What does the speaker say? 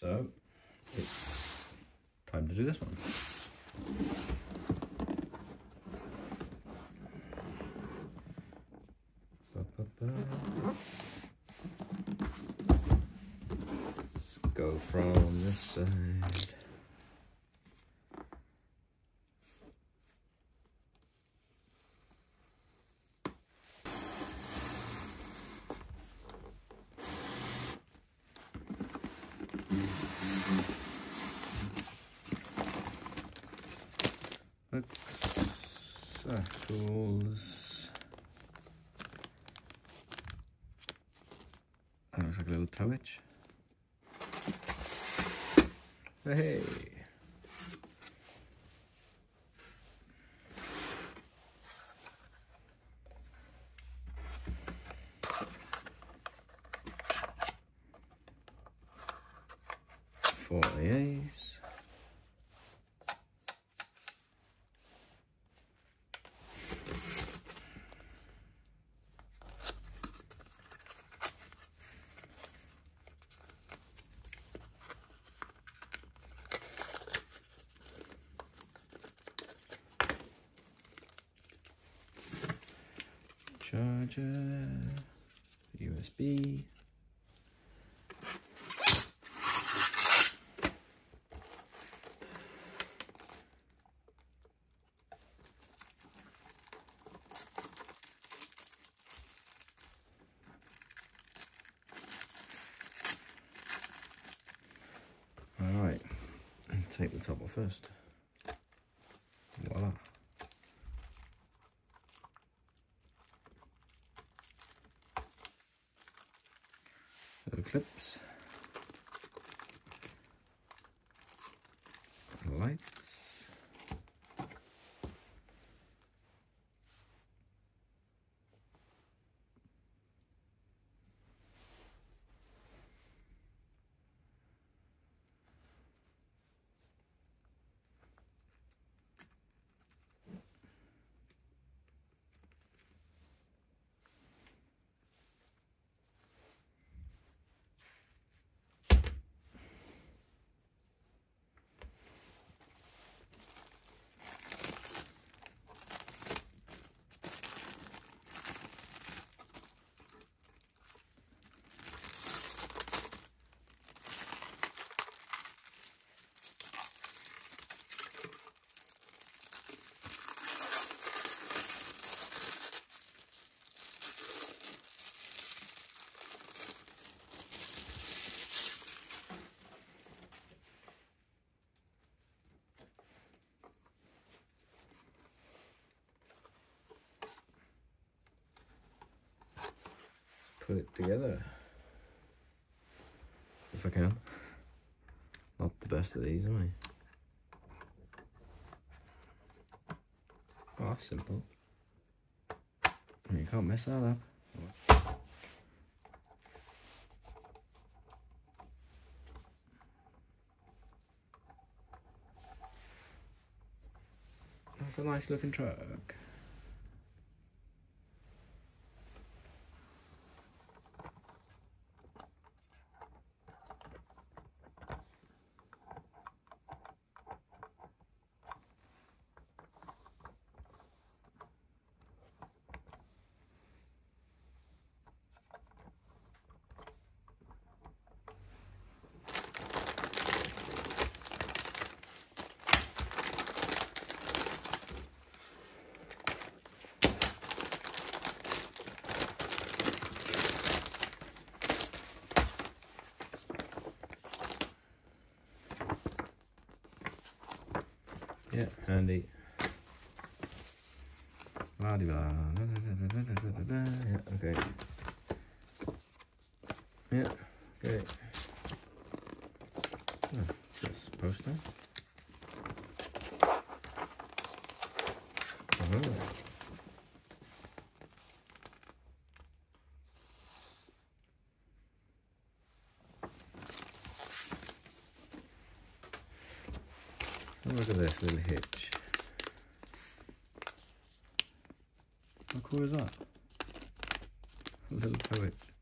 So it's time to do this one. Let's go from this side. Tools. That looks like a little toe itch. Hey. Four charger, USB. All right, take the top off first. Voila. Little clips, lights, put it together if I can. Not the best of these, am I? Oh, that's simple. You can't mess that up. That's a nice looking truck. Yeah, handy. La di blah. Yeah, okay. Yeah, okay. Oh, this poster. Oh. Look at this little hitch. How cool is that? A little hitch.